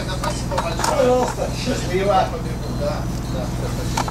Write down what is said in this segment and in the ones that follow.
тогда спасибо большое. Пожалуйста. Счастливо. Да, да, спасибо.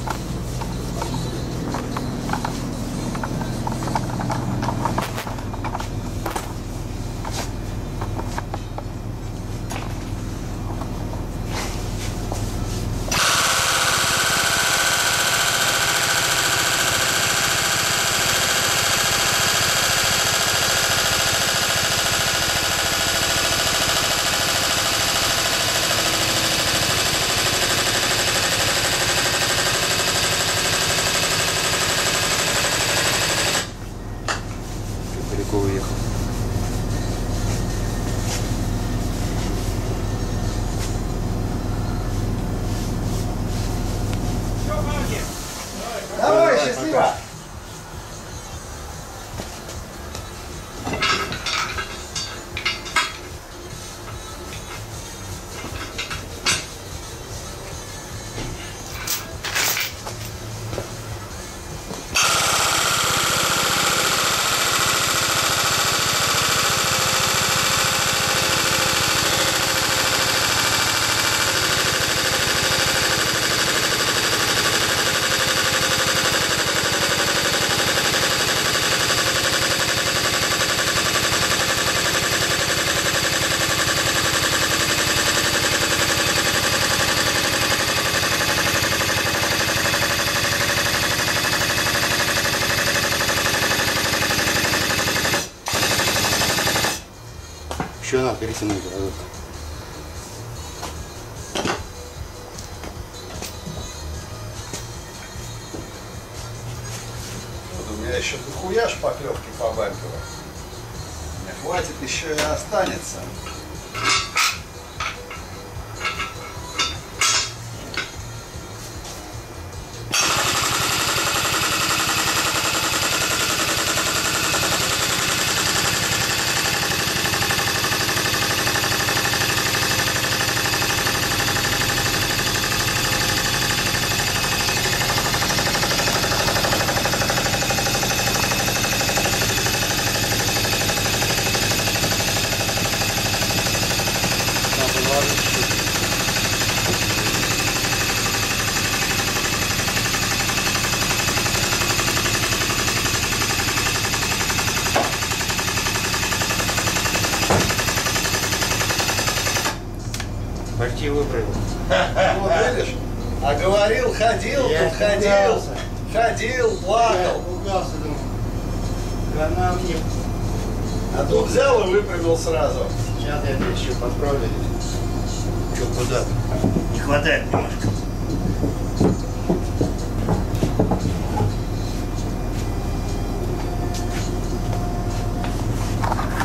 Давай, счастливо. Еще надо перетянуть. а вот. У меня еще дохуя. Мне хватит еще и останется. Почти выправил. Вот видишь? А говорил, ходил, Я тут ходил, ходил, плакал. Пугался, думаю. Гана мне. А тут взял и выпрямил сразу. Сейчас я здесь еще подправлю. Что, куда? Не хватает немножко.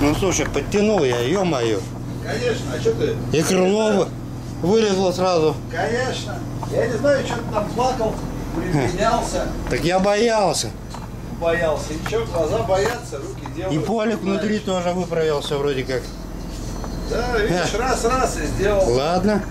Ну слушай, подтянул я, ё-моё. Конечно, а что ты? И крыло вы- вылезло сразу. Конечно. Я не знаю, что ты там плакал, припенялся, Так я боялся. боялся. Ничего, глаза боятся, руки делают. И полик внутри тоже выправился вроде как. Да, видишь, раз-раз и сделал. Ладно.